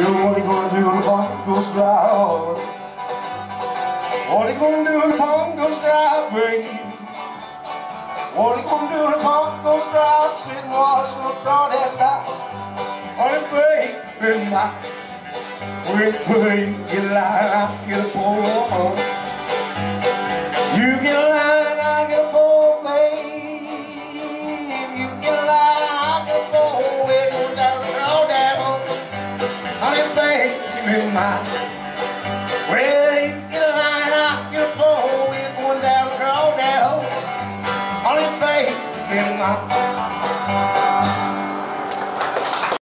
Well, what are you gonna do when the pump goes dry? What are you gonna do when the pump goes dry, baby? What are you gonna do when the pump goes dry? Sit and watch the crawdads die. Honey, baby, my, when baby, get a line, Honey, baby, my, well, you get a line, get a pull. We're going down crawdad. Honey, baby, my.